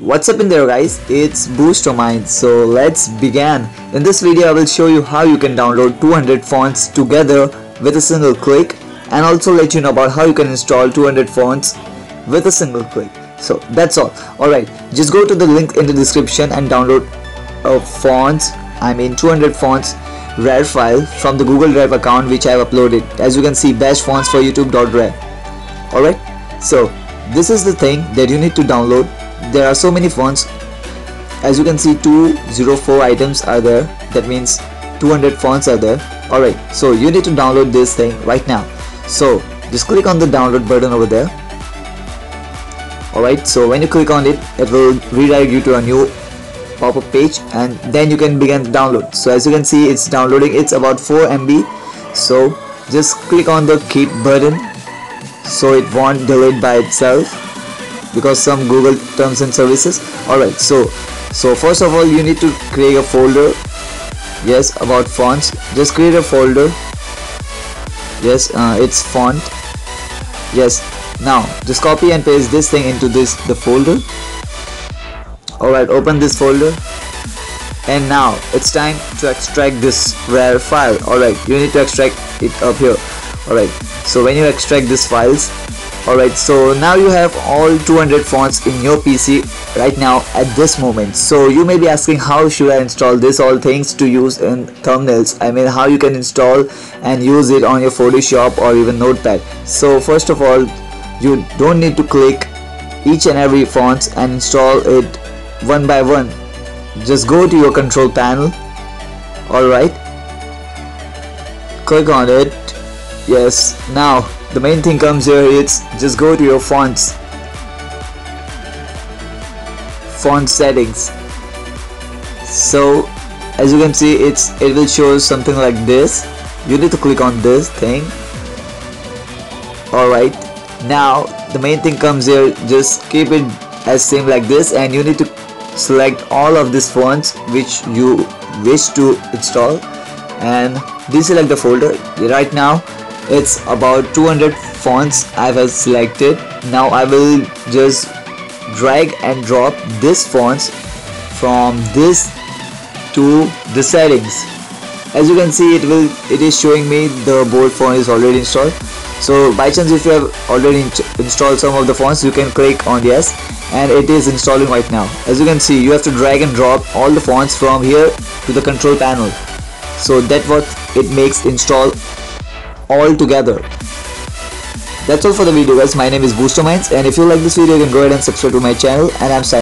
What's up in there guys, it's Boosterminds, so let's begin. In this video I will show you how you can download 200 fonts together with a single click and also let you know about how you can install 200 fonts with a single click. So that's all. Alright, just go to the link in the description and download a fonts, I mean 200 fonts RAR file from the Google Drive account which I have uploaded. As you can see bash fonts for youtube.rar. Alright, so this is the thing that you need to download there are so many fonts. As you can see 204 items are there. That means 200 fonts are there. Alright so you need to download this thing right now. So just click on the download button over there. Alright so when you click on it it will redirect you to a new pop-up page and then you can begin the download. So as you can see it's downloading. It's about 4 MB so just click on the keep button. So it won't delete by itself because some Google terms and services. Alright so so first of all you need to create a folder. Yes about fonts. Just create a folder. Yes uh, it's font. Yes now just copy and paste this thing into this the folder. Alright open this folder. And now it's time to extract this RAR file. Alright you need to extract it up here. Alright so when you extract these files alright so now you have all 200 fonts in your PC right now at this moment. So you may be asking how should I install this all things to use in thumbnails? I mean how you can install and use it on your Photoshop or even notepad? So first of all you don't need to click each and every fonts and install it one by one. Just go to your control panel. Alright. Click on it. Yes now the main thing comes here it's just go to your fonts. Font settings. So as you can see it's it will show something like this. You need to click on this thing. Alright. Now the main thing comes here just keep it as same like this and you need to select all of these fonts which you wish to install. And deselect the folder. Right now it's about 200 fonts I have selected. Now I will just drag and drop this fonts from this to the settings. As you can see it will it is showing me the bold font is already installed. So by chance if you have already installed some of the fonts you can click on yes and it is installing right now. As you can see you have to drag and drop all the fonts from here to the control panel. So that what it makes install all together. That's all for the video guys. My name is Boosterminds and if you like this video you can go ahead and subscribe to my channel and I'm signing